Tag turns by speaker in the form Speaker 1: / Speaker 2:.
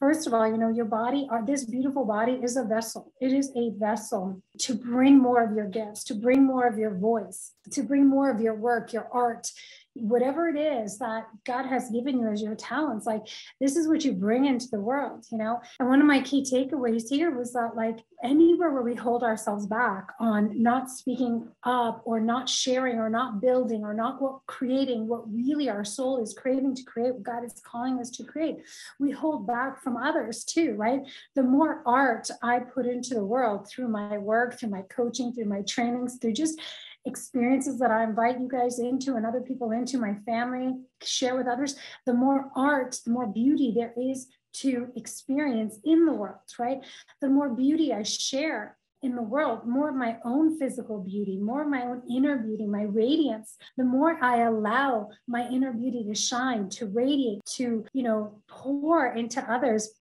Speaker 1: First of all, you know, your body, uh, this beautiful body is a vessel. It is a vessel to bring more of your gifts, to bring more of your voice, to bring more of your work, your art, whatever it is that God has given you as your talents, like this is what you bring into the world, you know? And one of my key takeaways here was that, like, anywhere where we hold ourselves back on not speaking up or not sharing or not building or not what, creating what really our soul is craving to create, what God is calling us to create, we hold back from others too, right? The more art I put into the world through my work, through my coaching, through my trainings, through just experiences that I invite you guys into and other people into, my family, share with others, the more art, the more beauty there is to experience in the world, right? The more beauty I share in the world, more of my own physical beauty, more of my own inner beauty, my radiance, the more I allow my inner beauty to shine, to radiate, to, you know, pour into others,